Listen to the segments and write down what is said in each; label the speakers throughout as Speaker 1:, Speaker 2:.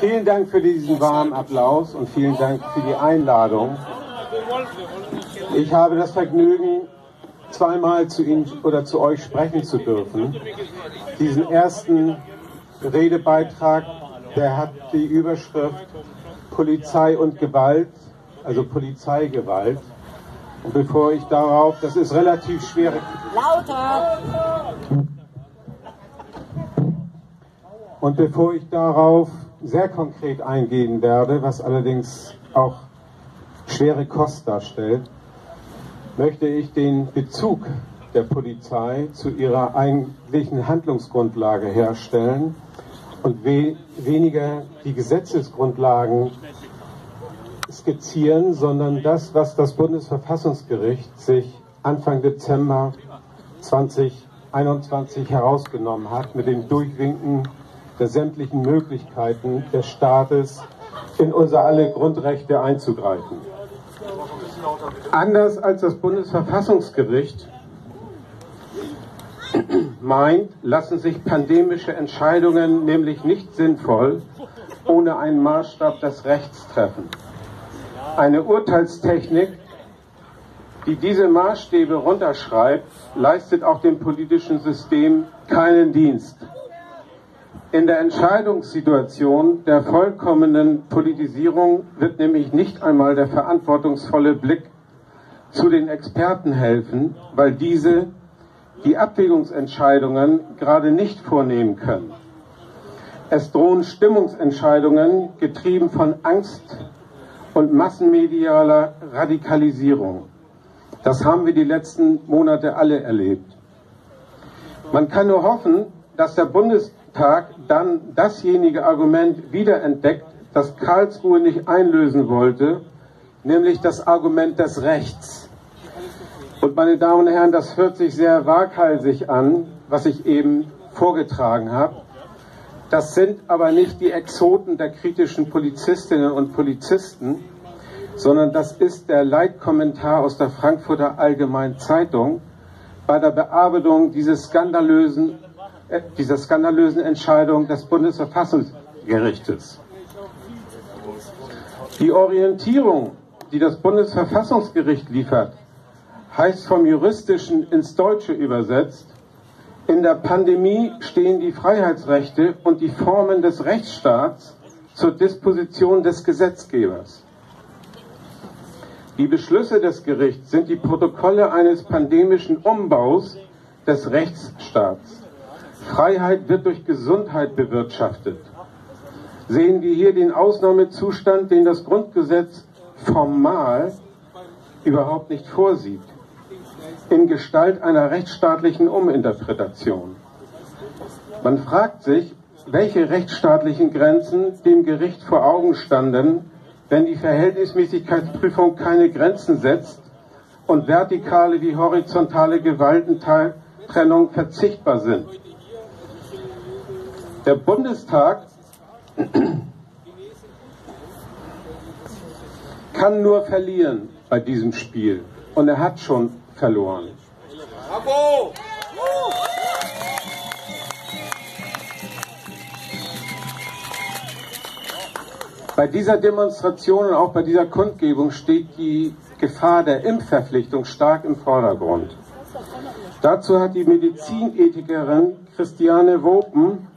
Speaker 1: Vielen Dank für diesen warmen Applaus und vielen Dank für die Einladung. Ich habe das Vergnügen, zweimal zu Ihnen oder zu euch sprechen zu dürfen. Diesen ersten Redebeitrag, der hat die Überschrift Polizei und Gewalt, also Polizeigewalt. Und bevor ich darauf, das ist relativ schwer. Lauter! Und bevor ich darauf sehr konkret eingehen werde, was allerdings auch schwere Kost darstellt, möchte ich den Bezug der Polizei zu ihrer eigentlichen Handlungsgrundlage herstellen und we weniger die Gesetzesgrundlagen skizzieren, sondern das, was das Bundesverfassungsgericht sich Anfang Dezember 2021 herausgenommen hat mit dem Durchwinken der sämtlichen Möglichkeiten des Staates in unser alle Grundrechte einzugreifen. Anders als das Bundesverfassungsgericht meint, lassen sich pandemische Entscheidungen nämlich nicht sinnvoll ohne einen Maßstab des Rechts treffen. Eine Urteilstechnik, die diese Maßstäbe runterschreibt, leistet auch dem politischen System keinen Dienst. In der Entscheidungssituation der vollkommenen Politisierung wird nämlich nicht einmal der verantwortungsvolle Blick zu den Experten helfen, weil diese die Abwägungsentscheidungen gerade nicht vornehmen können. Es drohen Stimmungsentscheidungen, getrieben von Angst und massenmedialer Radikalisierung. Das haben wir die letzten Monate alle erlebt. Man kann nur hoffen, dass der Bundes Tag dann dasjenige Argument wiederentdeckt, das Karlsruhe nicht einlösen wollte, nämlich das Argument des Rechts. Und meine Damen und Herren, das hört sich sehr waghalsig an, was ich eben vorgetragen habe. Das sind aber nicht die Exoten der kritischen Polizistinnen und Polizisten, sondern das ist der Leitkommentar aus der Frankfurter Allgemeinen Zeitung bei der Bearbeitung dieses skandalösen dieser skandalösen Entscheidung des Bundesverfassungsgerichtes. Die Orientierung, die das Bundesverfassungsgericht liefert, heißt vom Juristischen ins Deutsche übersetzt, in der Pandemie stehen die Freiheitsrechte und die Formen des Rechtsstaats zur Disposition des Gesetzgebers. Die Beschlüsse des Gerichts sind die Protokolle eines pandemischen Umbaus des Rechtsstaats. Freiheit wird durch Gesundheit bewirtschaftet. Sehen wir hier den Ausnahmezustand, den das Grundgesetz formal überhaupt nicht vorsieht, in Gestalt einer rechtsstaatlichen Uminterpretation. Man fragt sich, welche rechtsstaatlichen Grenzen dem Gericht vor Augen standen, wenn die Verhältnismäßigkeitsprüfung keine Grenzen setzt und vertikale wie horizontale Gewaltentrennung verzichtbar sind. Der Bundestag kann nur verlieren bei diesem Spiel. Und er hat schon verloren. Bravo! Bei dieser Demonstration und auch bei dieser Kundgebung steht die Gefahr der Impfverpflichtung stark im Vordergrund. Dazu hat die Medizinethikerin Christiane Wopen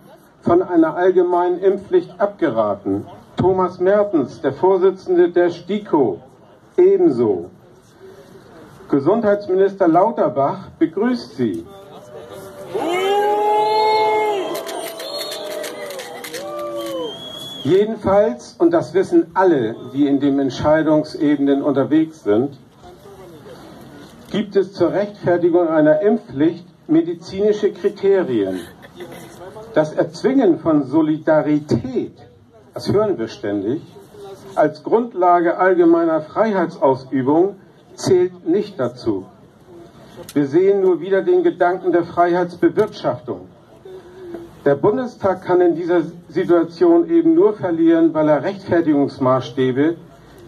Speaker 1: von einer allgemeinen Impfpflicht abgeraten. Thomas Mertens, der Vorsitzende der STIKO, ebenso. Gesundheitsminister Lauterbach begrüßt sie. Jedenfalls, und das wissen alle, die in den Entscheidungsebenen unterwegs sind, gibt es zur Rechtfertigung einer Impfpflicht medizinische Kriterien. Das Erzwingen von Solidarität, das hören wir ständig, als Grundlage allgemeiner Freiheitsausübung zählt nicht dazu. Wir sehen nur wieder den Gedanken der Freiheitsbewirtschaftung. Der Bundestag kann in dieser Situation eben nur verlieren, weil er Rechtfertigungsmaßstäbe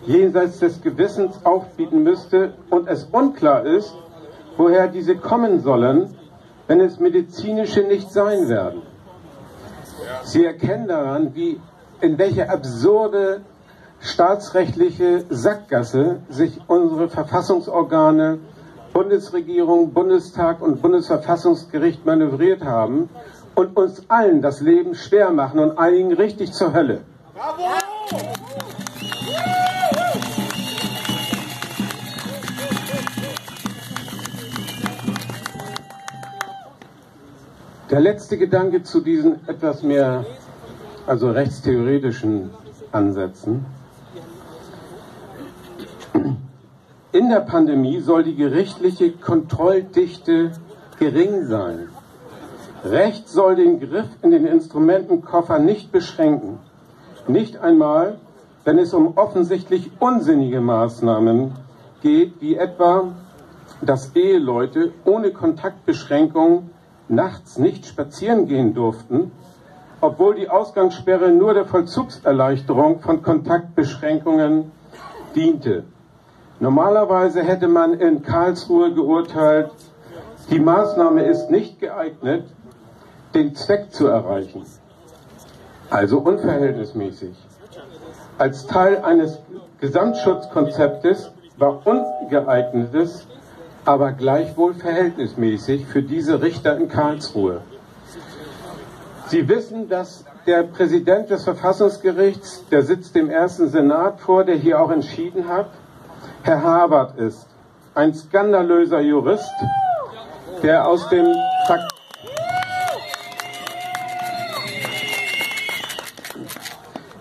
Speaker 1: jenseits des Gewissens aufbieten müsste und es unklar ist, woher diese kommen sollen, wenn es medizinische nicht sein werden. Sie erkennen daran, wie in welche absurde staatsrechtliche Sackgasse sich unsere Verfassungsorgane, Bundesregierung, Bundestag und Bundesverfassungsgericht manövriert haben und uns allen das Leben schwer machen und einigen richtig zur Hölle. Bravo! Der letzte Gedanke zu diesen etwas mehr, also rechtstheoretischen Ansätzen. In der Pandemie soll die gerichtliche Kontrolldichte gering sein. Recht soll den Griff in den Instrumentenkoffer nicht beschränken. Nicht einmal, wenn es um offensichtlich unsinnige Maßnahmen geht, wie etwa, dass Eheleute ohne Kontaktbeschränkung nachts nicht spazieren gehen durften, obwohl die Ausgangssperre nur der Vollzugserleichterung von Kontaktbeschränkungen diente. Normalerweise hätte man in Karlsruhe geurteilt, die Maßnahme ist nicht geeignet, den Zweck zu erreichen. Also unverhältnismäßig. Als Teil eines Gesamtschutzkonzeptes war ungeeignetes, aber gleichwohl verhältnismäßig für diese Richter in Karlsruhe. Sie wissen, dass der Präsident des Verfassungsgerichts, der sitzt dem ersten Senat vor, der hier auch entschieden hat, Herr Habert ist. Ein skandalöser Jurist, der aus dem Frak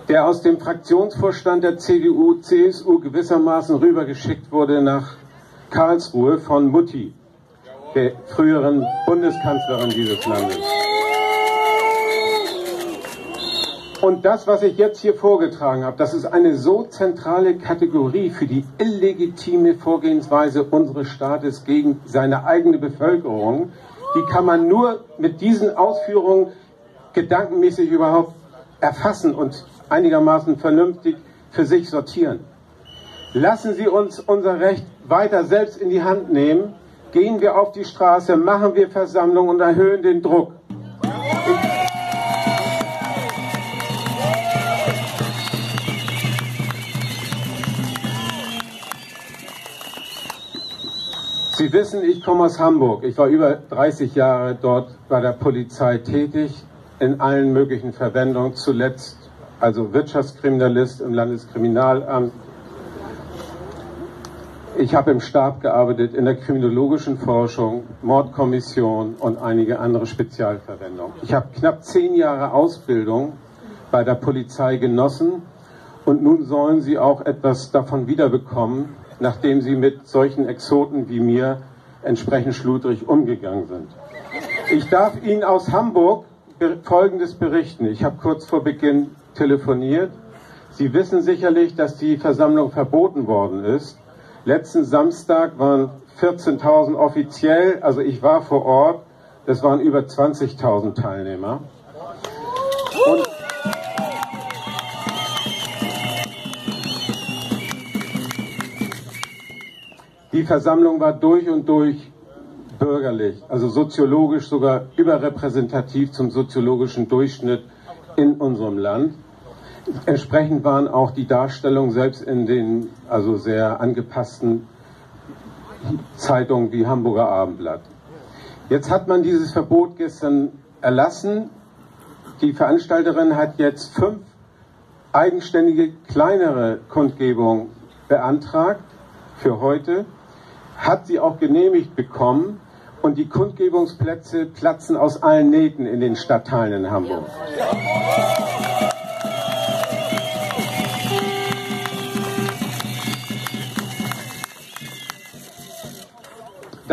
Speaker 1: der aus dem Fraktionsvorstand der CDU, CSU gewissermaßen rübergeschickt wurde nach Karlsruhe von Mutti, der früheren Bundeskanzlerin dieses Landes. Und das, was ich jetzt hier vorgetragen habe, das ist eine so zentrale Kategorie für die illegitime Vorgehensweise unseres Staates gegen seine eigene Bevölkerung. Die kann man nur mit diesen Ausführungen gedankenmäßig überhaupt erfassen und einigermaßen vernünftig für sich sortieren. Lassen Sie uns unser Recht weiter selbst in die Hand nehmen. Gehen wir auf die Straße, machen wir Versammlungen und erhöhen den Druck. Sie wissen, ich komme aus Hamburg. Ich war über 30 Jahre dort bei der Polizei tätig, in allen möglichen Verwendungen, zuletzt also Wirtschaftskriminalist im Landeskriminalamt. Ich habe im Stab gearbeitet, in der kriminologischen Forschung, Mordkommission und einige andere Spezialverwendungen. Ich habe knapp zehn Jahre Ausbildung bei der Polizei genossen und nun sollen sie auch etwas davon wiederbekommen, nachdem sie mit solchen Exoten wie mir entsprechend schludrig umgegangen sind. Ich darf Ihnen aus Hamburg Folgendes berichten. Ich habe kurz vor Beginn telefoniert. Sie wissen sicherlich, dass die Versammlung verboten worden ist. Letzten Samstag waren 14.000 offiziell, also ich war vor Ort, das waren über 20.000 Teilnehmer. Und Die Versammlung war durch und durch bürgerlich, also soziologisch sogar überrepräsentativ zum soziologischen Durchschnitt in unserem Land. Entsprechend waren auch die Darstellungen selbst in den also sehr angepassten Zeitungen wie Hamburger Abendblatt. Jetzt hat man dieses Verbot gestern erlassen. Die Veranstalterin hat jetzt fünf eigenständige kleinere Kundgebungen beantragt für heute hat sie auch genehmigt bekommen und die Kundgebungsplätze platzen aus allen Nähten in den Stadtteilen in Hamburg.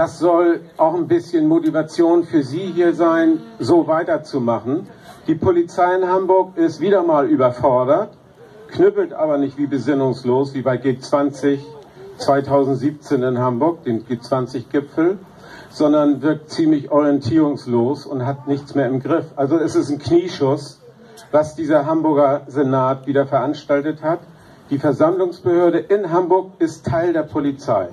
Speaker 1: Das soll auch ein bisschen Motivation für Sie hier sein, so weiterzumachen. Die Polizei in Hamburg ist wieder mal überfordert, knüppelt aber nicht wie besinnungslos, wie bei G20 2017 in Hamburg, den G20-Gipfel, sondern wirkt ziemlich orientierungslos und hat nichts mehr im Griff. Also es ist ein Knieschuss, was dieser Hamburger Senat wieder veranstaltet hat. Die Versammlungsbehörde in Hamburg ist Teil der Polizei.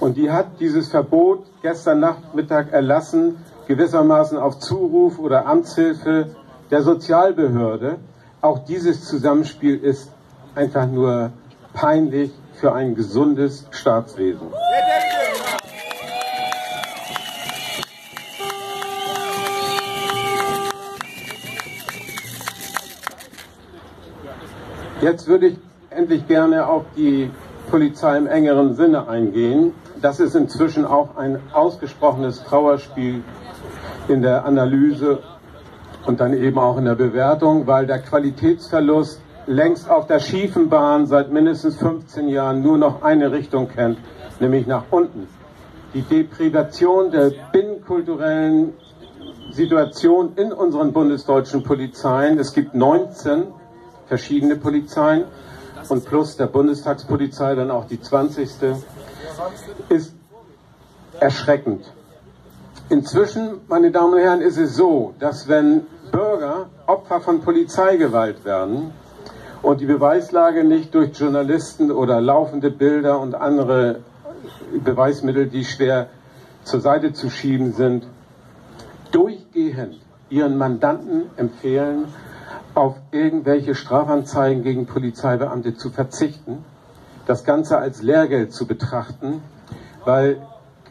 Speaker 1: Und die hat dieses Verbot gestern Nachmittag erlassen, gewissermaßen auf Zuruf oder Amtshilfe der Sozialbehörde, Auch dieses Zusammenspiel ist einfach nur peinlich für ein gesundes Staatswesen. Jetzt würde ich endlich gerne auf die Polizei im engeren Sinne eingehen. Das ist inzwischen auch ein ausgesprochenes Trauerspiel in der Analyse und dann eben auch in der Bewertung, weil der Qualitätsverlust längst auf der schiefen Bahn seit mindestens 15 Jahren nur noch eine Richtung kennt, nämlich nach unten. Die Deprivation der binnenkulturellen Situation in unseren bundesdeutschen Polizeien. Es gibt 19 verschiedene Polizeien und plus der Bundestagspolizei dann auch die 20. ist erschreckend. Inzwischen, meine Damen und Herren, ist es so, dass wenn Bürger Opfer von Polizeigewalt werden und die Beweislage nicht durch Journalisten oder laufende Bilder und andere Beweismittel, die schwer zur Seite zu schieben sind, durchgehend ihren Mandanten empfehlen, auf irgendwelche Strafanzeigen gegen Polizeibeamte zu verzichten, das Ganze als Lehrgeld zu betrachten, weil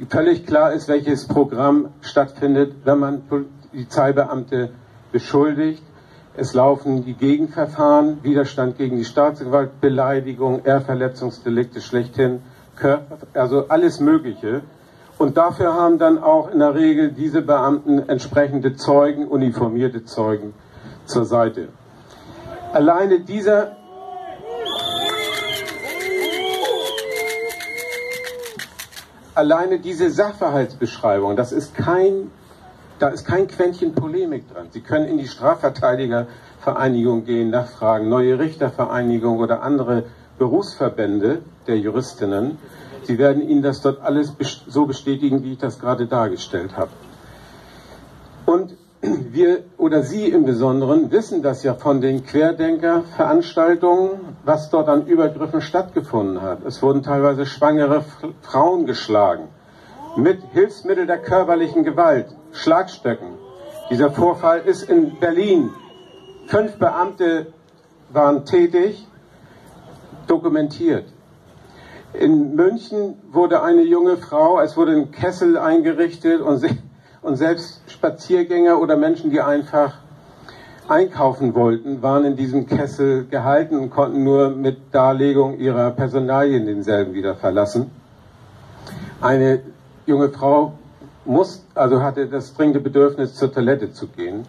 Speaker 1: völlig klar ist, welches Programm stattfindet, wenn man Polizeibeamte beschuldigt. Es laufen die Gegenverfahren, Widerstand gegen die Staatsgewalt, Beleidigung, Ehrverletzungsdelikte schlechthin, also alles Mögliche. Und dafür haben dann auch in der Regel diese Beamten entsprechende Zeugen, uniformierte Zeugen zur Seite. Alleine dieser alleine diese Sachverhaltsbeschreibung, das ist kein, da ist kein Quäntchen Polemik dran. Sie können in die Strafverteidigervereinigung gehen, nachfragen, neue Richtervereinigung oder andere Berufsverbände der Juristinnen. Sie werden Ihnen das dort alles so bestätigen, wie ich das gerade dargestellt habe. Und wir oder Sie im Besonderen wissen das ja von den Querdenker-Veranstaltungen, was dort an Übergriffen stattgefunden hat. Es wurden teilweise schwangere Frauen geschlagen mit Hilfsmittel der körperlichen Gewalt, Schlagstöcken. Dieser Vorfall ist in Berlin. Fünf Beamte waren tätig, dokumentiert. In München wurde eine junge Frau, es wurde ein Kessel eingerichtet und sie und selbst Spaziergänger oder Menschen, die einfach einkaufen wollten, waren in diesem Kessel gehalten und konnten nur mit Darlegung ihrer Personalien denselben wieder verlassen. Eine junge Frau muss, also hatte das dringende Bedürfnis, zur Toilette zu gehen,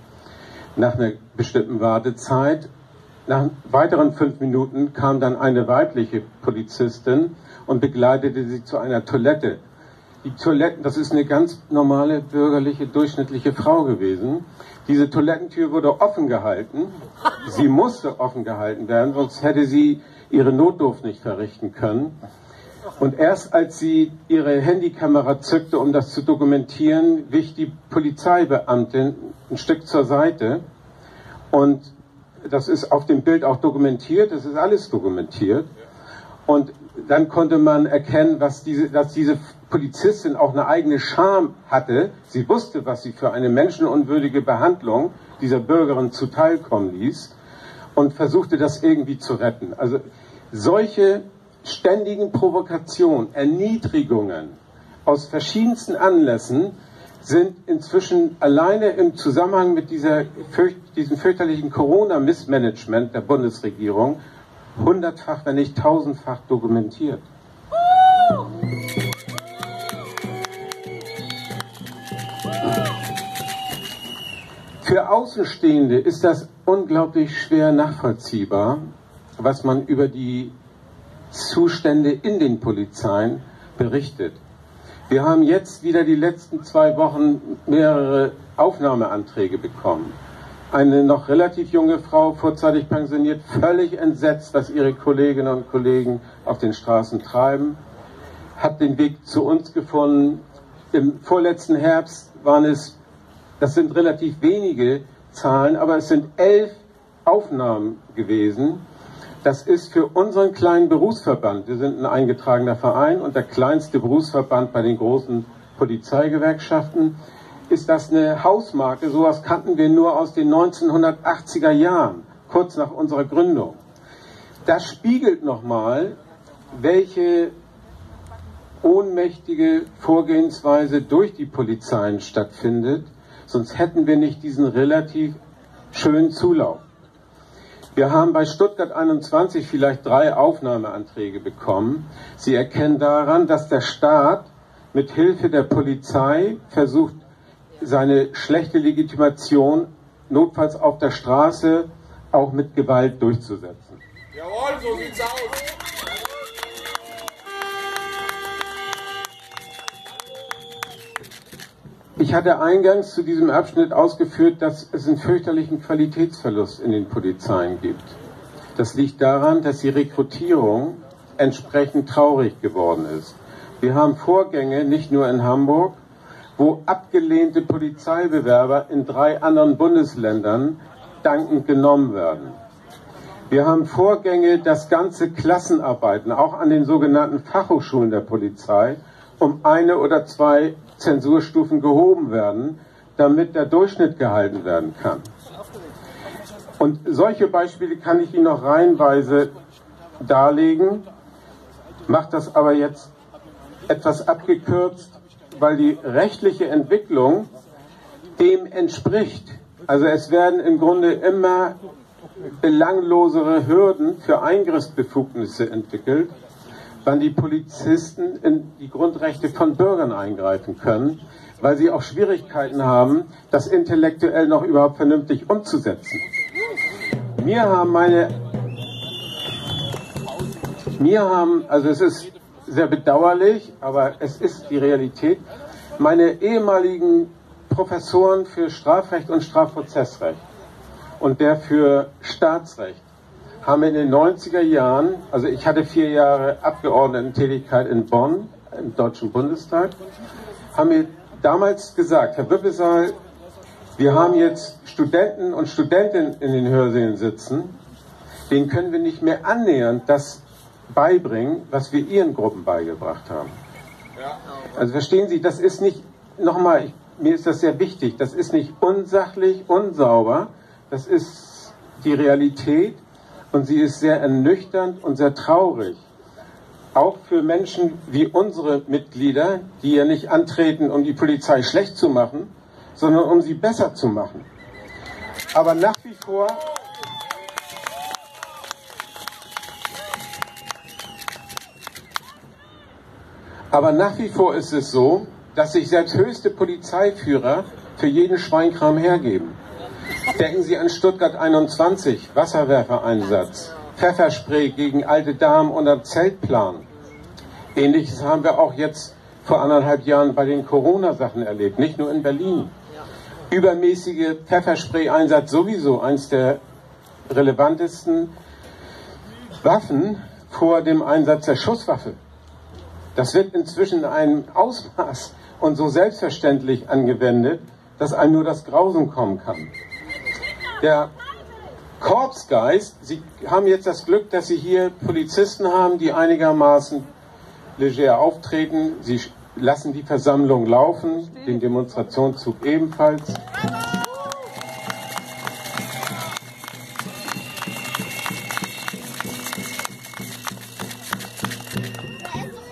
Speaker 1: nach einer bestimmten Wartezeit. Nach weiteren fünf Minuten kam dann eine weibliche Polizistin und begleitete sie zu einer Toilette die Toiletten, das ist eine ganz normale bürgerliche, durchschnittliche Frau gewesen. Diese Toilettentür wurde offen gehalten. Sie musste offen gehalten werden, sonst hätte sie ihre Notdurft nicht verrichten können. Und erst als sie ihre Handykamera zückte, um das zu dokumentieren, wich die Polizeibeamtin ein Stück zur Seite. Und das ist auf dem Bild auch dokumentiert, das ist alles dokumentiert. Und dann konnte man erkennen, diese, dass diese Polizistin auch eine eigene Scham hatte. Sie wusste, was sie für eine menschenunwürdige Behandlung dieser Bürgerin zuteilkommen ließ und versuchte das irgendwie zu retten. Also solche ständigen Provokationen, Erniedrigungen aus verschiedensten Anlässen sind inzwischen alleine im Zusammenhang mit dieser, diesem fürchterlichen Corona-Missmanagement der Bundesregierung hundertfach, wenn nicht tausendfach dokumentiert. Für Außenstehende ist das unglaublich schwer nachvollziehbar, was man über die Zustände in den Polizeien berichtet. Wir haben jetzt wieder die letzten zwei Wochen mehrere Aufnahmeanträge bekommen. Eine noch relativ junge Frau, vorzeitig pensioniert, völlig entsetzt, was ihre Kolleginnen und Kollegen auf den Straßen treiben, hat den Weg zu uns gefunden. Im vorletzten Herbst waren es das sind relativ wenige Zahlen, aber es sind elf Aufnahmen gewesen. Das ist für unseren kleinen Berufsverband, wir sind ein eingetragener Verein und der kleinste Berufsverband bei den großen Polizeigewerkschaften, ist das eine Hausmarke. Sowas kannten wir nur aus den 1980er Jahren, kurz nach unserer Gründung. Das spiegelt nochmal, welche ohnmächtige Vorgehensweise durch die Polizeien stattfindet, sonst hätten wir nicht diesen relativ schönen Zulauf. Wir haben bei Stuttgart 21 vielleicht drei Aufnahmeanträge bekommen. Sie erkennen daran, dass der Staat mit Hilfe der Polizei versucht, seine schlechte Legitimation notfalls auf der Straße auch mit Gewalt durchzusetzen. Jawohl, so sieht's aus. Ich hatte eingangs zu diesem Abschnitt ausgeführt, dass es einen fürchterlichen Qualitätsverlust in den Polizeien gibt. Das liegt daran, dass die Rekrutierung entsprechend traurig geworden ist. Wir haben Vorgänge nicht nur in Hamburg, wo abgelehnte Polizeibewerber in drei anderen Bundesländern dankend genommen werden. Wir haben Vorgänge, dass ganze Klassenarbeiten, auch an den sogenannten Fachhochschulen der Polizei, um eine oder zwei Zensurstufen gehoben werden, damit der Durchschnitt gehalten werden kann. Und solche Beispiele kann ich Ihnen noch reihenweise darlegen, mache das aber jetzt etwas abgekürzt, weil die rechtliche Entwicklung dem entspricht. Also es werden im Grunde immer belanglosere Hürden für Eingriffsbefugnisse entwickelt wann die Polizisten in die Grundrechte von Bürgern eingreifen können, weil sie auch Schwierigkeiten haben, das intellektuell noch überhaupt vernünftig umzusetzen. Mir haben meine, mir haben, also es ist sehr bedauerlich, aber es ist die Realität, meine ehemaligen Professoren für Strafrecht und Strafprozessrecht und der für Staatsrecht haben in den 90er Jahren, also ich hatte vier Jahre Abgeordnetentätigkeit in Bonn, im Deutschen Bundestag, haben mir damals gesagt, Herr Wippesaal, wir haben jetzt Studenten und Studentinnen in den Hörsälen sitzen, denen können wir nicht mehr annähernd das beibringen, was wir ihren Gruppen beigebracht haben. Also verstehen Sie, das ist nicht, nochmal, mir ist das sehr wichtig, das ist nicht unsachlich, unsauber, das ist die Realität und sie ist sehr ernüchternd und sehr traurig. Auch für Menschen wie unsere Mitglieder, die ja nicht antreten, um die Polizei schlecht zu machen, sondern um sie besser zu machen. Aber nach wie vor Aber nach wie vor ist es so, dass sich selbst höchste Polizeiführer für jeden Schweinkram hergeben. Denken Sie an Stuttgart 21, Wasserwerfereinsatz, Pfefferspray gegen alte Damen unter Zeltplan. Ähnliches haben wir auch jetzt vor anderthalb Jahren bei den Corona-Sachen erlebt, nicht nur in Berlin. Übermäßige Pfefferspray-Einsatz sowieso eines der relevantesten Waffen vor dem Einsatz der Schusswaffe. Das wird inzwischen in einem Ausmaß und so selbstverständlich angewendet, dass einem nur das Grausen kommen kann der Korpsgeist, Sie haben jetzt das Glück, dass Sie hier Polizisten haben, die einigermaßen leger auftreten. Sie lassen die Versammlung laufen, den Demonstrationszug ebenfalls.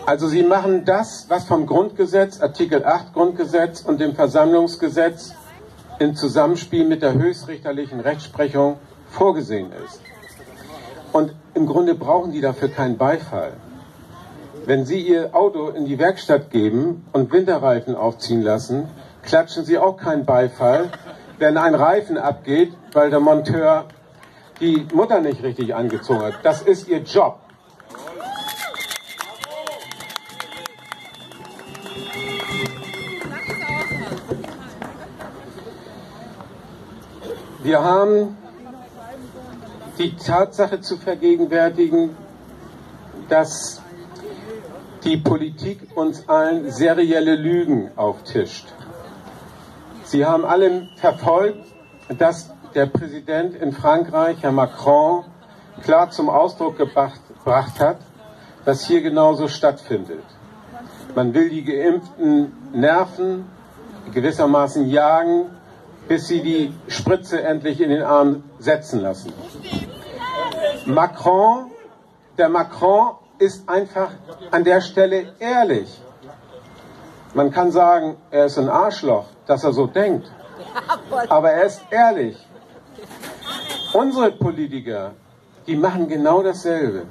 Speaker 1: Also Sie machen das, was vom Grundgesetz, Artikel 8 Grundgesetz und dem Versammlungsgesetz im Zusammenspiel mit der höchstrichterlichen Rechtsprechung vorgesehen ist. Und im Grunde brauchen die dafür keinen Beifall. Wenn Sie Ihr Auto in die Werkstatt geben und Winterreifen aufziehen lassen, klatschen Sie auch keinen Beifall, wenn ein Reifen abgeht, weil der Monteur die Mutter nicht richtig angezogen hat. Das ist Ihr Job. Wir haben die Tatsache zu vergegenwärtigen, dass die Politik uns allen serielle Lügen auftischt. Sie haben alle verfolgt, dass der Präsident in Frankreich, Herr Macron, klar zum Ausdruck gebracht, hat, was hier genauso stattfindet. Man will die Geimpften nerven, gewissermaßen jagen, bis sie die Spritze endlich in den Arm setzen lassen. Macron, der Macron ist einfach an der Stelle ehrlich. Man kann sagen, er ist ein Arschloch, dass er so denkt. Aber er ist ehrlich. Unsere Politiker, die machen genau dasselbe,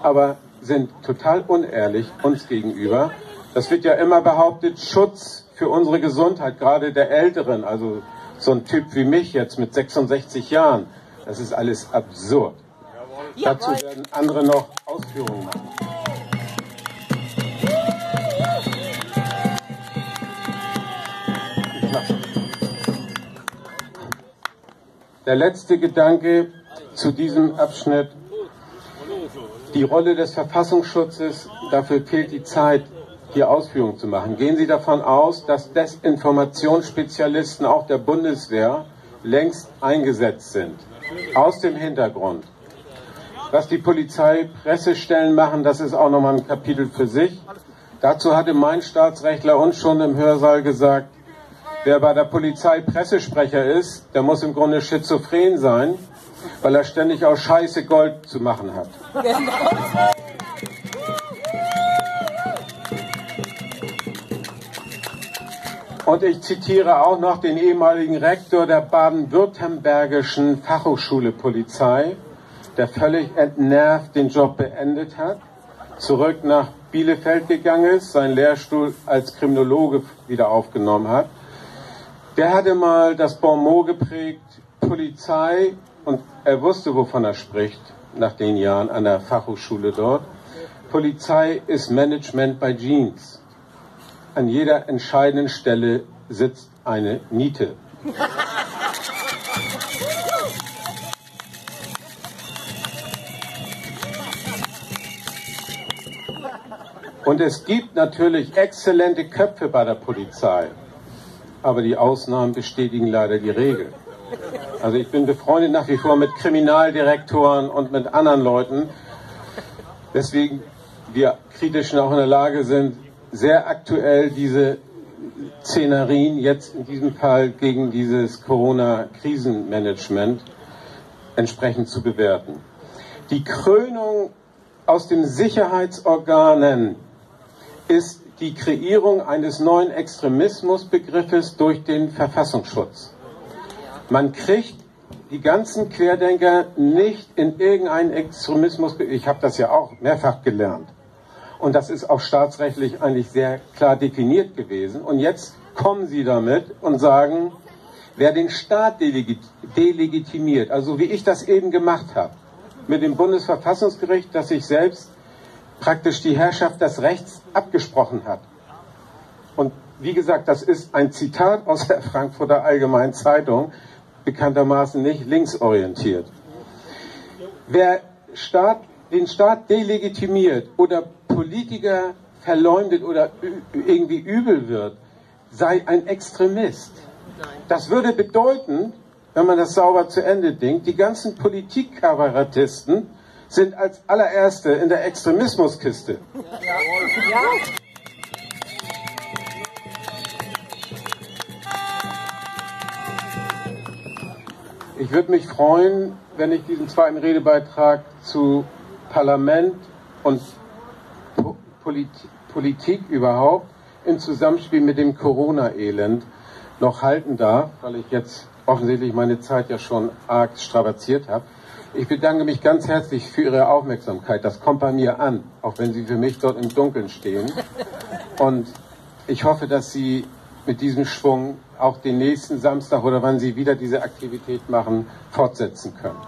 Speaker 1: aber sind total unehrlich uns gegenüber. Das wird ja immer behauptet, Schutz für unsere Gesundheit, gerade der Älteren, also so ein Typ wie mich jetzt mit 66 Jahren. Das ist alles absurd. Dazu werden andere noch Ausführungen machen. Der letzte Gedanke zu diesem Abschnitt. Die Rolle des Verfassungsschutzes, dafür fehlt die Zeit, hier Ausführungen zu machen. Gehen Sie davon aus, dass Desinformationsspezialisten auch der Bundeswehr längst eingesetzt sind. Aus dem Hintergrund. Was die Polizei Pressestellen machen, das ist auch nochmal ein Kapitel für sich. Dazu hatte mein Staatsrechtler uns schon im Hörsaal gesagt, Wer bei der Polizei Pressesprecher ist, der muss im Grunde schizophren sein, weil er ständig aus Scheiße Gold zu machen hat. Und ich zitiere auch noch den ehemaligen Rektor der baden-württembergischen Fachhochschule Polizei, der völlig entnervt den Job beendet hat, zurück nach Bielefeld gegangen ist, seinen Lehrstuhl als Kriminologe wieder aufgenommen hat der hatte mal das Bonmot geprägt, Polizei, und er wusste, wovon er spricht, nach den Jahren an der Fachhochschule dort. Polizei ist Management bei Jeans. An jeder entscheidenden Stelle sitzt eine Niete. Und es gibt natürlich exzellente Köpfe bei der Polizei aber die Ausnahmen bestätigen leider die Regel. Also ich bin befreundet nach wie vor mit Kriminaldirektoren und mit anderen Leuten, weswegen wir kritisch auch in der Lage sind, sehr aktuell diese Szenarien jetzt in diesem Fall gegen dieses Corona-Krisenmanagement entsprechend zu bewerten. Die Krönung aus den Sicherheitsorganen ist die Kreierung eines neuen Extremismusbegriffes durch den Verfassungsschutz. Man kriegt die ganzen Querdenker nicht in irgendeinen Extremismus. Ich habe das ja auch mehrfach gelernt. Und das ist auch staatsrechtlich eigentlich sehr klar definiert gewesen. Und jetzt kommen sie damit und sagen, wer den Staat delegitimiert, also wie ich das eben gemacht habe, mit dem Bundesverfassungsgericht, das sich selbst praktisch die Herrschaft des Rechts abgesprochen hat. Und wie gesagt, das ist ein Zitat aus der Frankfurter Allgemeinen Zeitung, bekanntermaßen nicht linksorientiert. Wer Staat, den Staat delegitimiert oder Politiker verleumdet oder irgendwie übel wird, sei ein Extremist. Das würde bedeuten, wenn man das sauber zu Ende denkt, die ganzen Politikkabarettisten sind als allererste in der Extremismuskiste. Ja. Ich würde mich freuen, wenn ich diesen zweiten Redebeitrag zu Parlament und Polit Politik überhaupt im Zusammenspiel mit dem Corona-Elend noch halten darf, weil ich jetzt offensichtlich meine Zeit ja schon arg strapaziert habe. Ich bedanke mich ganz herzlich für Ihre Aufmerksamkeit. Das kommt bei mir an, auch wenn Sie für mich dort im Dunkeln stehen. Und ich hoffe, dass Sie mit diesem Schwung auch den nächsten Samstag oder wann Sie wieder diese Aktivität machen, fortsetzen können.